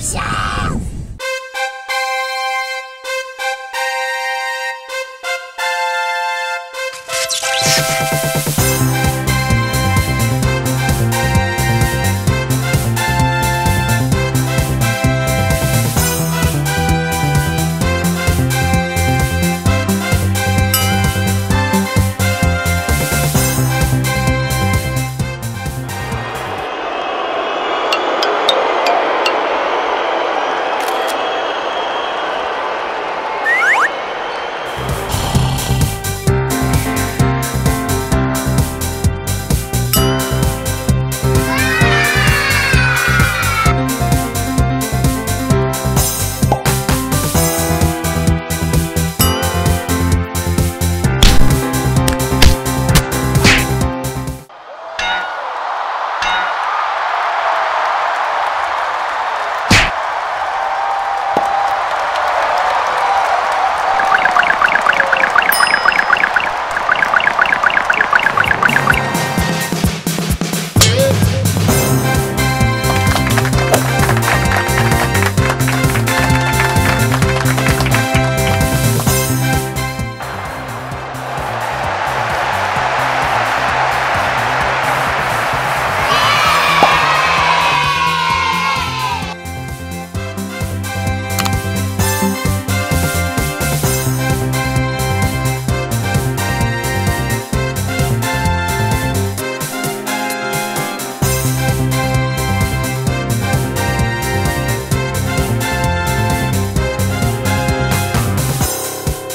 下。